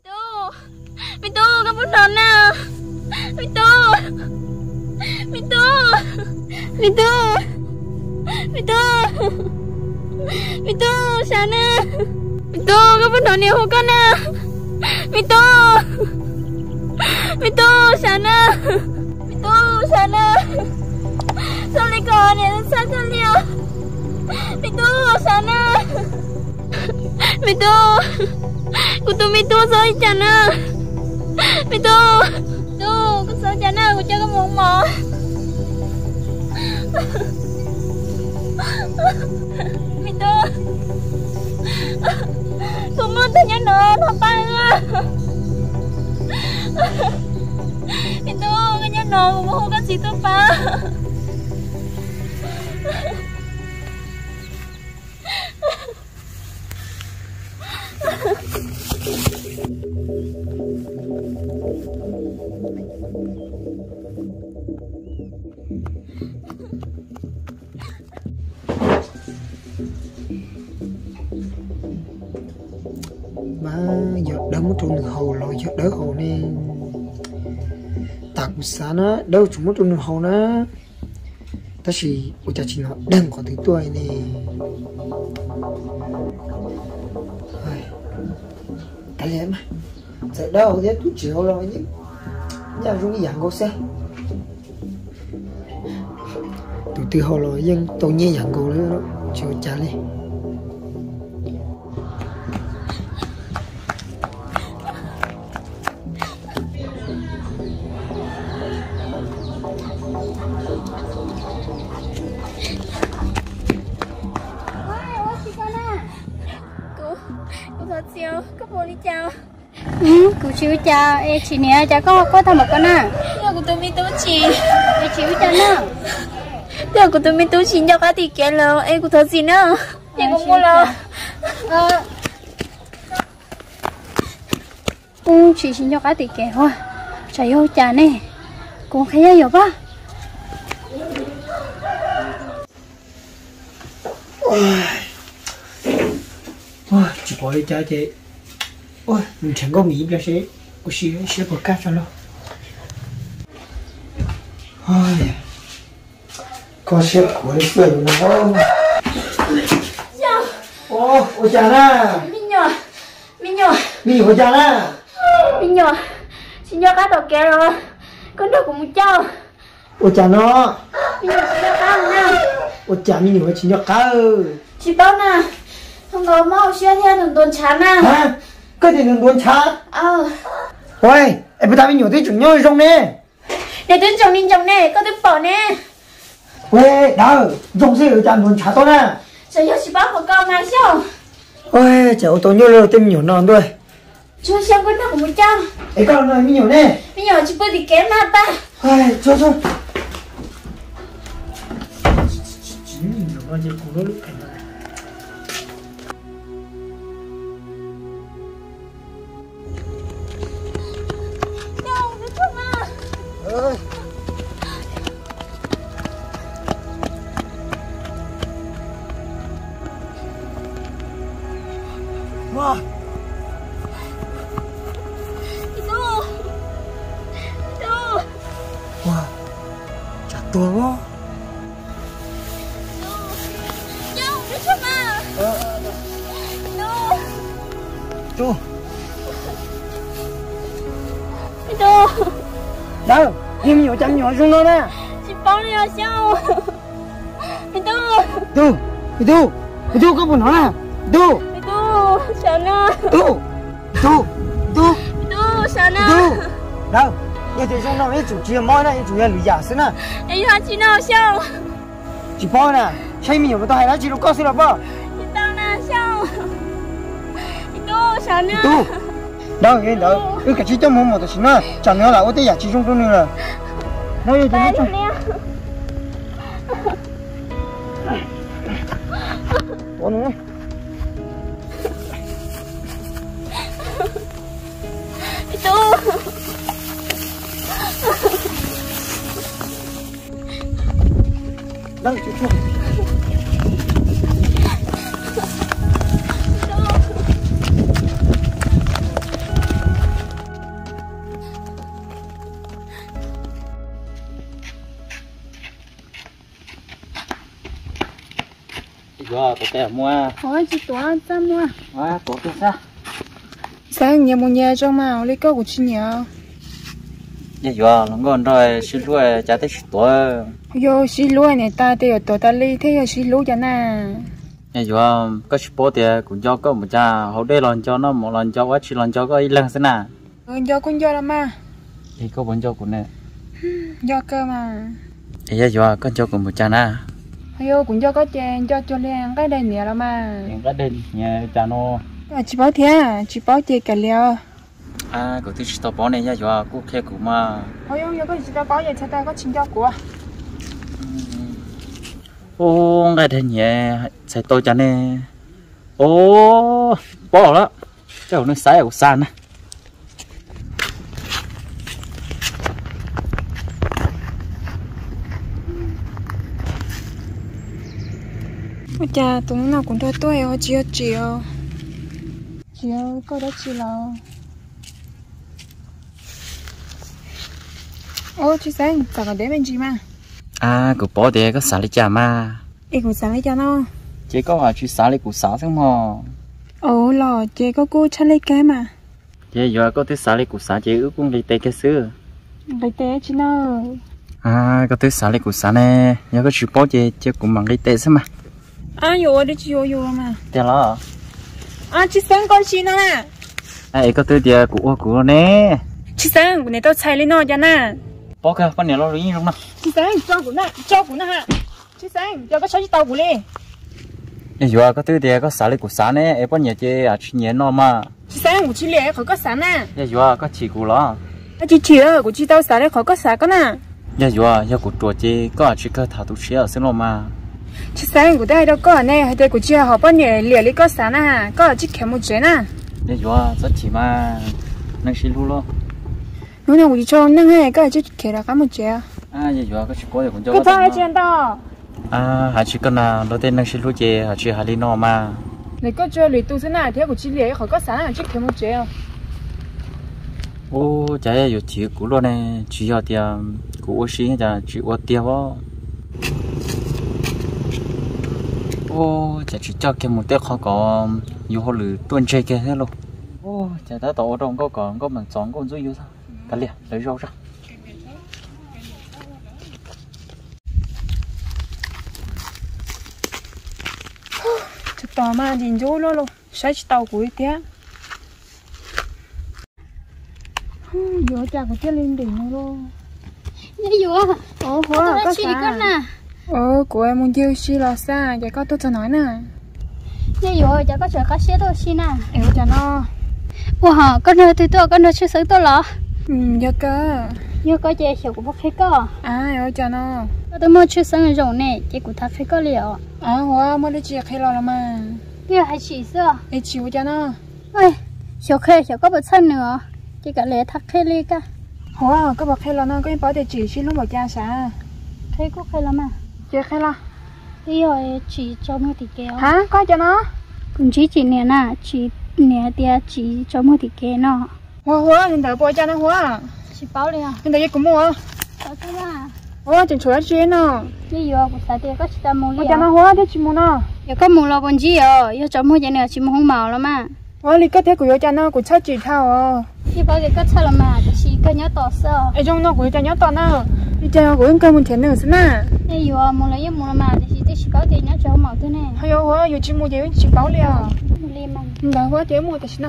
Pintu. Pintu, kamu sana. Pintu. Pintu. Pintu. Pintu. Pintu sana. Pintu, kamu sana aku kana. Pintu. Pintu sana. Pintu sana. Solikon, saya sorry Pintu sana. Còn cô tôi sao liều Minto, sana. Minto. Kutu cô sao chana. Minto. cô ku sao chana ku cho cô mồm mò. Minto. Ku muốn tanya nó nó pa. Minto, kanya no ku mo ka gì pa. má cho đỡ hồ nè. Tạc sáng á đâu chúng mất trong hồ nó. Ta chỉ của cha chỉ nó đang có thứ tuổi nè. Cái gì mà? Giờ đâu thế, tôi chịu rồi chứ. Nhà chúng cái dạng cô xe. Tụi từ hồ rồi nhưng tôi nghe dạng cô nữa đó. Chịu trả đi ừ. Cụ chịu cha ê chị nè cha có có thằng một con à Giờ cô tôi mi tôi chỉ. ê chịu cha nó. Giờ cô tôi mi tôi chỉ cho cái thì kia lo, em cô thật gì nữa. Giờ cô mua lo. cũng chỉ xin cho cái tiền kẻ thôi trời yêu cha nè. Cũng thấy nhiều ba ôi. Chỉ có đi chơi thì ôi mình chẳng có mỹ bây giờ có gì sẽ bật cá cho nó ôi có sẽ của đi chơi nó ô ô cha na Minh nhỏ, Minh nhỏ, mi ô cha na cái tàu kia rồi. Con đâu cũng chào. ô cha nó xin cho cái nào. ô cha mi nhiều chỉ nhớ cá ơi Chị bao nè. Không có mau xuyên theo đường tuần chán nè. Cái gì đừng đuôn cha Ờ. ôi em biết ta mi nhiều thế chúng nhau rồi nè Để tôi chồng ninh chồng nè, con tôi bỏ nè. ôi đâu dùng gì ở cha đuôn cha tôi nè Giờ yêu chị bao của con này sao? ôi cháu tôi nhớ rồi tìm nhiều non thôi Chú xem con đâu cũng muốn chào. ấy con này mi nhiều nè Minh nhỏ chị bơi thì kém mà ta. ôi cho cho chính nó chỉ cũng nó lúc cảnh này Itu. đâu thêm nhiều trăm nhỏ xuống đó nè Chị bao này là sao? Itu. tu itu itu có buồn nói nè tu Itu. Sana. tu tu tu Itu. Sana. tu đâu giờ thì xuống đâu ấy chủ chia món này chủ nhân lười giả xí nè Em hỏi chị nào sao? chỉ bao nè xây mình ở đó hay là chỉ lúc có xí là bao tao nào sao? Itu. Sana. tu đâu cái đó cái cái chỉ trong một một xí nè chẳng nữa là ở đây giả chỉ trong trong nữa thì nó trong nè. Ủa nữa Itu. đâu chú chú tè mua. Ôi chị tuổi sao mua. Quá tổ cái sao sáng nhà mua nhà cho mà lấy câu của chị nhớ giờ giờ nó còn rồi xin lỗi cha tới tuổi yo xí lúa này ta thì tổ ta lấy thế yo xí lúa cho giờ giờ có bố thì cũng cho có một cha hậu đây lần cho nó một lần cho quá chỉ lần cho có ít lần thế nào ừ do con do là mà. Thì có bốn cho cũng nè. Do cơ mà. Thì giờ có cho cũng một cha nè yo cũng do có chèn cho cho lên cái đây nè là mà cái đền nhà cha nó à chị bảo thế chị bảo chị cả liao à có thứ tao bỏ này giờ giờ cũng khe cũng mà ôi yo yo có chị ta có vậy? Ta có xin cho của? Ô cái đền nhà sẽ tôi cha nè. Ô bỏ đó cháu nó sai ở xa nè ôi cha tụi nó cũng đôi tuổi ô chị chị ô chị ô có đó chị lo ô chị sáng sao có để bên chị mà à cứ bỏ thì có xả lấy cha mà em cũng sáng lấy cho nó chỉ có là chỉ xả lấy cũng xả thôi mà ồ lò chị có cô chắc lấy cái mà giờ giờ có thứ xả lấy cũng xả chỉ ước cũng lấy cái xưa lấy té chị nó à có thứ xả lấy cũng xả nè giờ có chỉ bỏ chỉ chỉ cũng bằng lấy tay xem mà à yo đi chị yo yo mà thế là à chị sáng con chị nó nè ai có thứ thì của của nè chị sáng của này tao xài lên nó cho nè bỏ cái con này nó rồi không nào chị sáng cho của nó cho của nó ha chị sáng cho cái cháu chị tao của lên giờ giờ có thứ thì có xả lấy cũng xả nè em bỏ nhà chơi à chỉ nhớ nó mà chị sáng của chị lệ khỏi có sáng nè giờ giờ có chỉ của nó à chị chìa của chị tao xài đấy khỏi có sáng cái nè giờ giờ giờ của chuột chơi có chỉ có thảo tu chia ở xin nó mà chị sáng của đây đâu có nè đây của chị họ bao nhiêu lệ lấy có sáng ha có chị khéo một chế nè giờ giờ rất chỉ mà năng xin luôn lo lúc nào của chị cho nâng hay có chị khéo là cái một chế à giờ giờ có chỉ có thì cũng cho cái tay chị đó à hả chỉ cần là đầu tiên năng xin luôn chơi hả chỉ hả đi nó mà này có cho lệ tu thế nào thế của chị lệ khỏi có sáng là chị khéo một chế ô chả có chỉ cũ luôn nè chỉ có tiền cũ xí chả chỉ có tiền vô ô chả chỉ cho cái một tết khó có yêu hồ lử tuần chơi cái thế luôn ô chả đã tổ trong có còn có mình chọn con dưới yêu sao cả liền lấy rau ra Chứ tò mà nhìn vô luôn luôn Sai chị tàu của thế Vô chả có chết lên đỉnh luôn đã có sao Ờ, của em muốn yêu xí là sao Vậy có tôi cho nói nè. Dạ dùa chả có chờ cá xe thôi xin nè Em cho nó. Ủa con nơi thì tôi con nơi chưa sống tôi lo Ừ, dạ cơ. Như có chơi chiều của bác phê có À, em cho nó. Tôi mua chưa sống rồi nè chị của thằng phê có liệu. À, hóa mới đi chia khi là mà. Bây hay chỉ sao Em chịu cho nó. Ơi chiều khê chiều có bữa chân nữa. Chị cả lẽ thắc khê đi cả Hóa, có bậc khi lo nó có em bảo địa chỉ xin lúc bảo cha xã. Khê có khê lắm mà Chia khi lo. Bây giờ chị cho mua thịt kéo Hả, có cho nó. Cũng chỉ chị nè nè chị nè tia chị cho mua thịt kéo nó Hóa, hóa, nhìn thở bò cho nó hóa chị báo liền Nhìn thở cũng mua. Có thế mà Hóa, chẳng chúa chia nó bây giờ của sao tia có chị ta mua liền cho nó hóa, thế chị mua nó giờ có mua lo còn gì ờ giờ cho mua cái này chị mua không màu lắm mà Hóa, lý kết thế của cho nó của chắc chị thao ờ chị bảo cái cách sao là mà chị có nhớ tỏ sao ai trong nó của cho nhớ to nó. Đi chơi của cái mình tiền nữa xin nè bây giờ mua lấy mua mà thì chị chỉ có tiền nhớ màu thế này hay yo ho yo chỉ mua gì chỉ bảo liền. Mua liền mà. Đã hóa chế mua thì xin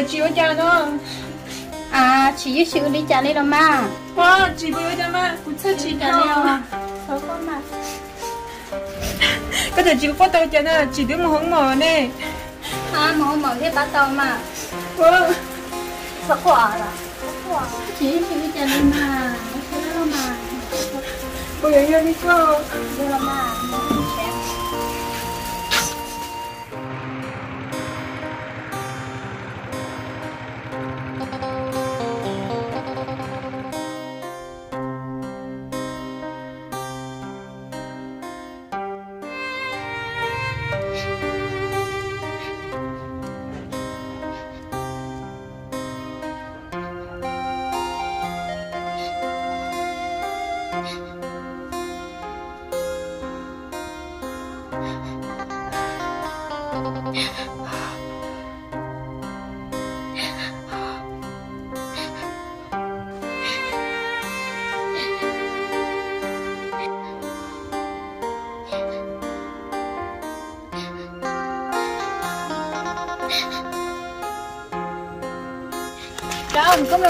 tại chị ở cha nó à chị với chị đi trả đi đâu mà. Hóa chị bây giờ mà. Cũng chắc chị đâu đi sáu con mà. Có thể chị có tôi cho nó chị đứng mà không mở nè. À màu màu thế bắt đầu mà. Hóa sợ quả là chị chị bây giờ lên mà. Chị nó mà. Bây giờ đi cơ giờ là mà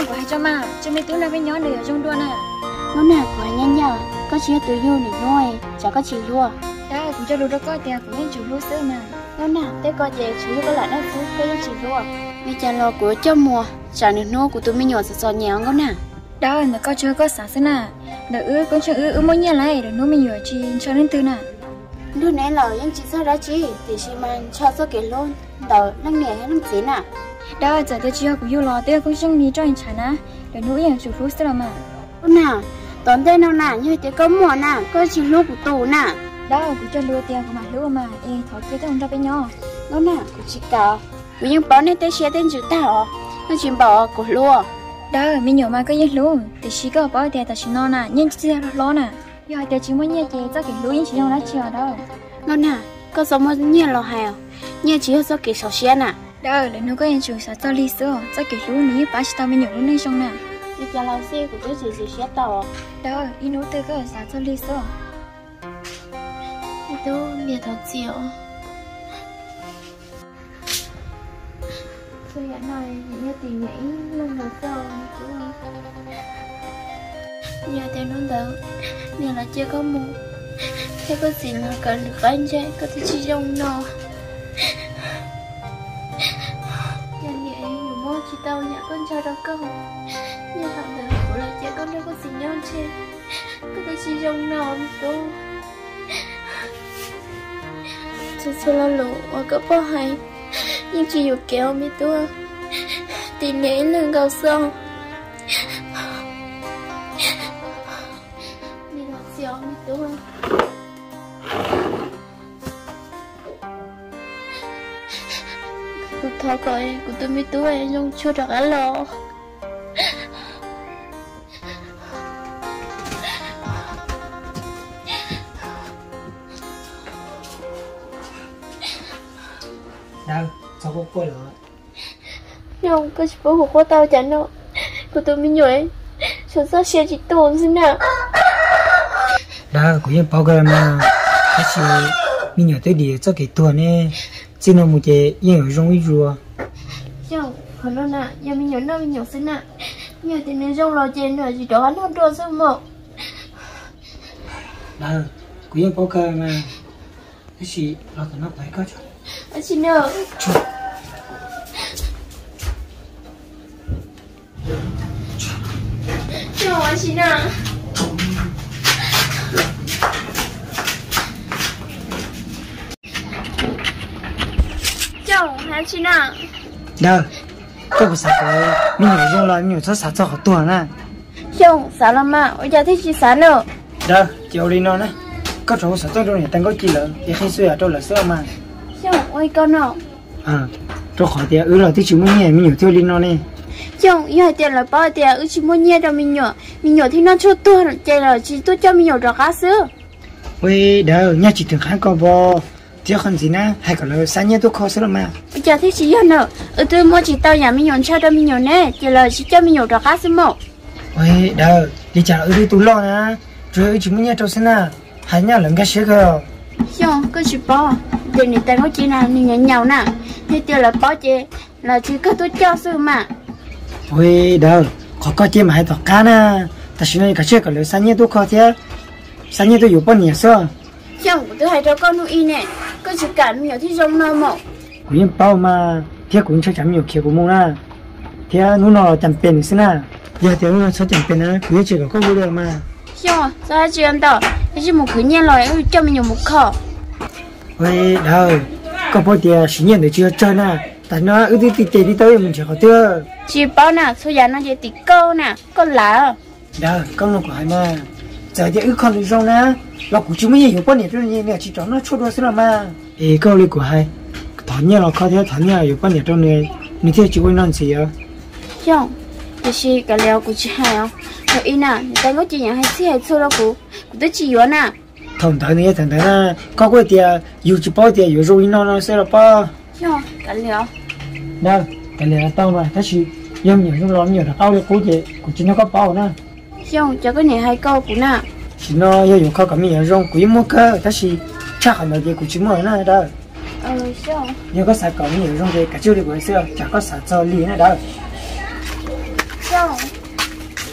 cũng lần của hai cho mà cho mấy túi là với nhỏ để ở trong đua nè nó nào của nhanh nhở có chia từ yêu để nuôi chả có chỉ lúa đó cũng cho đồ đó coi tiền của những chủ lúa sữa mà. Nó nào thế coi về chỉ có lại nó phú có chỉ lúa bây giờ lo của cho mùa chả được nô của tụi mình nhỏ sợ sợ nhẹ có nè. Đó là coi chưa có sáng sớm nè. Đợi ư con chưa ư ư mỗi nhà lại để nó mình nhỏ chi cho nên từ nè. Lúc nãy là những chị sao đó chị thì chị mang cho số kể luôn đầu năm nghề hay năm gì nè đó giờ tôi chưa của yêu lo tôi cũng chẳng đi cho anh chả nè để nuôi những chủ lúa sữa mà nó nào tốn tên nào nè như thế có mùa nè có chỉ lúa của tù nè đó cũng cho lúa tiền của mà lúa mà ê thọ kia tôi không cho với nhau nó nè của chị cả của những bảo nên tên xe tên chữ tao nó chỉ bảo của lúa đó mình nhỏ mà có yên lúa thì chỉ có bảo tiền ta chỉ nó nè nhưng chỉ là lo nè giờ tiền chỉ muốn nhẹ chơi cho cái lúa chỉ 用来 chơi đó nó nè có số một nhiều lo hào nhiều chỉ số kỹ số xe nè đó là nó có yên chủ sao cho lý sữa cho cái lúa này bà chỉ tao mình nhỏ lúa này xong nè bây giờ là xe của tôi chỉ chỉ xe tàu đó ý nó từ cái sao cho lý sữa tôi nghe thật chịu Tôi hiện nay như tìm nghĩ lần đầu sau chứ giờ thì nó đỡ nhưng là chưa có mua thế có gì là cần được anh trai có thể chỉ trong nó tao nhà con Nhưng thằng đỡ của là trẻ con đâu có gì nhau trên Có thể chỉ trông nó tôi thật sự là lũ và có bao hay nhưng chỉ dù kéo mi tua, thì nghĩ lưng gào xong Mi đọc xéo mi tôi Thọ coi của tôi mi tua em không cho được ăn lo đâu sao có quay lại không có chỉ bố của tao chẳng đâu của tôi mi nhồi. Sợ sao xe chỉ tồn thế nào. Đâu cũng như bao cái mà cái gì mình nhớ tới đi cho cái tuần này chỉ nó một cái yên ở trong ý rùa không còn nó nè giờ mi nhồi nó mi nhồi thế nào giờ thì nên trong lò trên nữa chỉ đó nó đồ sao mà đâu cũng như bao cái mà cái gì nó tụi nó phải có chứ anh xin nữa Chào anh xin ạ Xin ạ đâu tôi có sao cái mình nhớ trong là mình nhớ cho sao cho họ tuần nè Chào, sao lắm mà, ôi giờ thích chị sáng nữa đâu chiều đi nó nè có chỗ sao trong trong này tăng có chi lợ thì khi xưa trong là xưa mà Chào, ôi con nào à cho khỏi thì ừ là thì chỉ muốn nhẹ mình nhớ theo đi nó nè Chào, yêu hai tiền là bao tiền, ư chỉ muốn nhẹ cho mình nhỏ Mình nhỏ thì nó cho tôi, chạy là chỉ tôi cho mình nhỏ cho cá sữa ôi đâu nhà chỉ thường kháng có bò chứ không gì na hay còn mà giờ thế chỉ hơn ở tôi mua chỉ tao nhà mình nhon cho đâu mình nhon nè chỉ là chỉ cho mình nhon đó đâu đi chợ ở đây tôi lo nè rồi chúng mình nhà trâu xin à hay nhà lần cái xe cơ không có gì bỏ để người ta có chỉ nào mình nhận nhau nè thế là bỏ chị là chỉ có tôi cho sớm mà ôi đâu có có chị mà hay cái xe còn là sáng nhất tôi khó thế sáng nhất tôi tôi hay cho con có chỉ cả mình nhỏ thì trong nào mộ cũng như bao mà tiếc cũng chắc chắn nhiều kia của mông nè thì nó nó chẳng bên xin à giờ thì nó sao chẳng bên á cứ chỉ có vô được mà. Xong, sao chị ăn? Cái gì một cứ nhiên rồi, cho mình nhiều một khẩu. vậy đâu có bao giờ sinh nhật chưa chơi nè tại nó ưu tiên tiền đi tới mình chỉ có chưa Chị bảo nè, số giờ nó chỉ tí câu nè, câu lá. đâu con nó của hai mà. Giờ thì ưu con được rồi nè là cũng chúng mình hiểu quan niệm trong này chỉ cho nó chua đôi xíu mà ê câu lý của hai thằng nhà nó có thể thằng nhà hiểu quan niệm trong này mình thấy chỉ quan niệm gì à không thì chỉ cái leo của chị hai không rồi à người ta có chỉ nhà hay xí hay xô đâu cũng cũng à thằng thằng này thằng thằng na có cái tiền dù chỉ bao tiền dù rồi nó nó sẽ là bao không cái leo đâu cái leo là mà cái gì nhiều lúc lo nhiều là tao được cố chị cũng nó có bao nữa không cho cái này hai câu cũng nè thì nó yêu dụng khó cảm nhận rong quý mua cơ đó là chắc hẳn là cái của chúng mới này đó ừ sao nhưng có sạc cảm nhận rong về cả chưa được của xưa chả có sạc cho lý này đó sao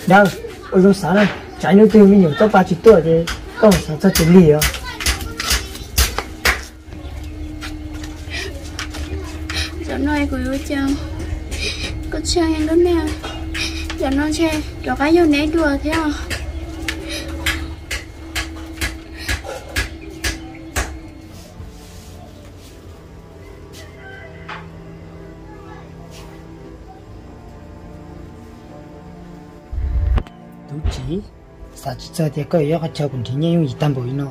đâu ôi lúc sáng này trái nước tươi mình nhiều tóc ba chục tuổi thì không sạc cho chính lý à nói của yêu chồng có chơi em đó nè giờ nó chơi cho cái vô nấy đùa thế à giờ thì có yếu chờ cũng chỉ nhẹ nhung tạm bồi nó.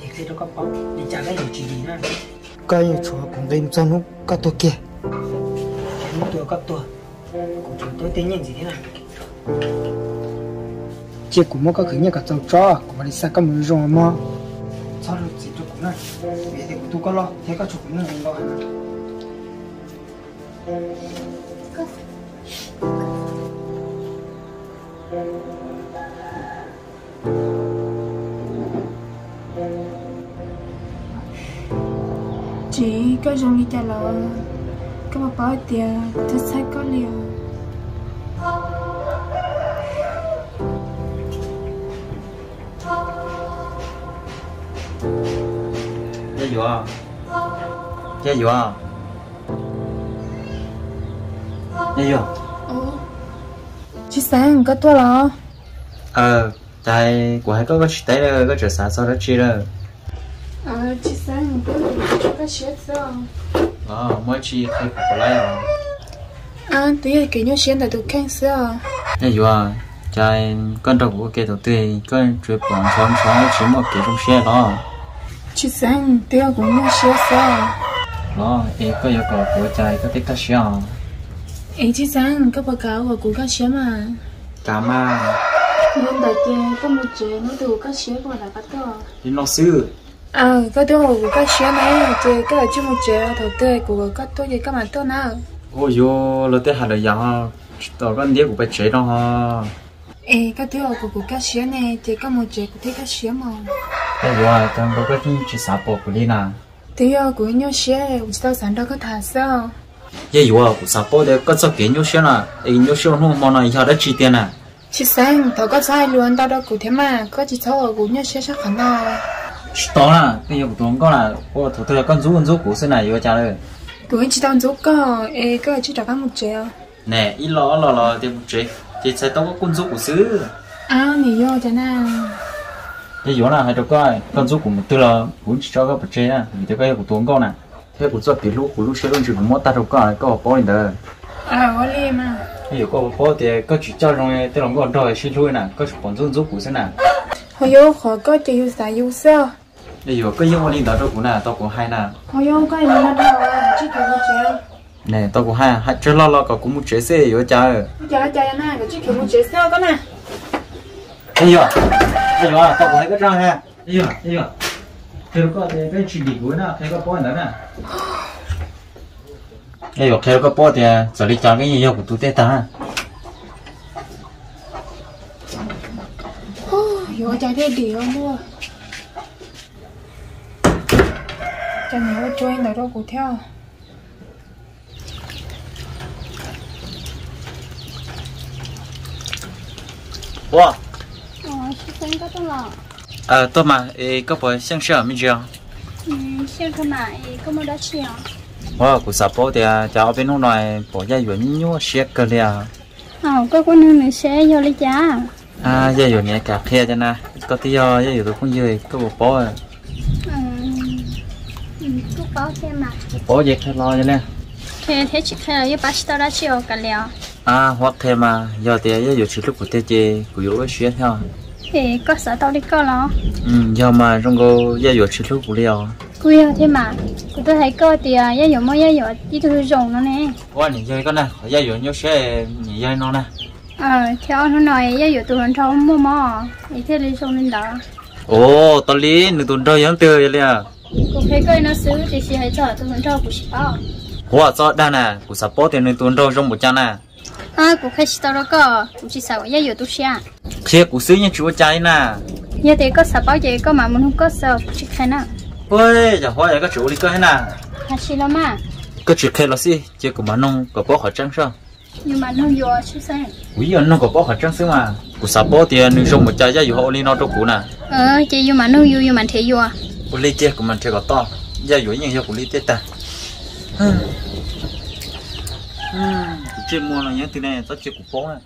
Thì khi đó có bóng thì chả lấy được chuyện gì nữa cái chỗ cũng đem cho nó có tôi kia. Nó tôi có tôi. Của chúng tôi tính nhìn gì thế này chỉ cũng mua các thứ như cả dầu cho cũng phải đi xa các mối rồi mà. Sao được gì cho cũng này thì cũng tôi có lo thế các chủ cũng là lo Thank you. Chị có dùng đi chả là có mà bảo tiền thật sai có liều. Gia dụ à Gia dụ à Gia dụ chị sáng có tua là Ờ Tại của hai có có chỉ tới Có trở xa sau đó chi đó ờ chị sáng có cho cái chết sao Ờ Mới chi khai của cô lấy à tí là kiểu như xuyên tại tụ khen Gia dụ à Tại con đầu của cái đầu tiên Con chuyện bọn sống sống Chỉ một cái trong xe đó. Chị sáng tí là cũng như xuyên sao Đó Ê có yêu cầu của trai có tích cách xe ấy chị sáng có báo cáo của cụ các xuyên mà. Cảm à nên đại kia có một nó đủ các xuyên của là các Đi nó sư à có tua của các xuyên này chế cái ở trên một chế đầu tươi của các tua gì các mà tua nào? Ôi dô Lỡ tới hạt là dạng Tao con đĩa của bà chế đó ha. Ê, cái thứ của của các xía này chỉ có một chế của thế các xía mà. Dụ à Tao có cái chỉ xả bộ của đi nè. Thứ của nhau của sao sản đó có thả sao? Ye yo ku sa po de ka sa ke nyu sha na e nyu sha no mo na ya da chi tiền à chị sáng thầu có sai luôn tao đâu của thế mà. Có chỉ thầu của nhau xía chắc khả nào to na cái yo tu ko na o tu tu con zu con ku se na yo cha le của chị tao giúp có ê có chỉ trả cái một à nè i lo lo lo de bu che che sai to ko con zu ku sư à nỉ vô thế nào ye yo na hai to ko con zu ku mu tu lo bu chi cho ka bu che na mi de ka yo ku tu ko na thế ku cho pi lu ku lu she lu chi ku mo ta to ko ko po ni de à có li mà. Ye ko po de ko chi cho rong te long ko do shi lu na ko chi pon zu zu ku se na hồi vô khó có chỉ yêu sao yêu sao ye yo ko yo ni da to ku na to ku hai na hồi vô cái gì nó đâu à chỉ kiểu một chế nè to ku hai hai che lo lo ko ku mu che se yo cha chả chả na cái chỉ kiểu một chế sao cái này哎呦，哎呦啊，到我那个账哈，哎呦，哎呦，这个这这去理论呢，这个包人呢。哎呦，这个包的，这里讲个人要不都得打。 vô chả thế điều mua cho nhớ chơi nó đâu cũng theo. Wow ờ à, tôi mà ấy có phải xem sửa mình chưa xem cơ mà có mà đã xem wow của sập thì à, cháu bên lúc này bỏ ra vẫn nhúa xe cơ đi à? Ờ có con nữa mình sẽ vô lấy chả à giờ rồi nhẹ cà phê cho na. Có tí ờ, do giờ rồi không dưới có bộ báo thêm mà bố vậy thôi lo cho nè. Thế thế chỉ khai là bác sĩ đã chịu cả liao à hoặc thêm mà giờ thì rồi chỉ lúc của tê chê của yếu xé theo thì có sợ tao đi có lo? Ừ giờ mà trong cô ra rồi chỉ lúc của liao cùi thế mà của tôi thấy có thì à yêu mua yêu đi tôi dùng nó nè. Qua nhìn chơi con nè ra rồi nhớ xé nhìn chơi nó nè. Ờ theo nó nói yêu tôi hơn trong mua mò thì thế đi dùng lên đó. Ồ tao lý nửa tuần rồi giống tiêu vậy liền cũng thấy coi nó xứ thì chỉ hay chờ tôi hơn trong của chị bao hoa cho đa nè của sạp bố thì nửa tuần rồi trong một trăm nè à cũng khai tao đó có chỉ sợ yêu tôi xe kia của xứ như chúa trái nè giờ thì có sợ bao giờ có mà muốn không có cũng chỉ khai nào ôi giờ hoa cái chủ lý cơ hay nè khai chỉ lo mà. Cái chuyện kia là gì chứ của mà nông có bó họ trắng sao? Nhưng mà nó vô chứ sao? Quý giờ nông có bó họ trắng xứ mà. Của sạp bố thì nửa trong một trăm giá dù họ đi nó đâu cũ nè. Ờ chị nhưng mà nó vô nhưng mà thế vô của lý chết của mình chơi có to. Giá dù như giờ của lý chết ta. Chỉ mua là những thứ này tao chưa của bó. nè